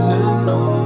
poison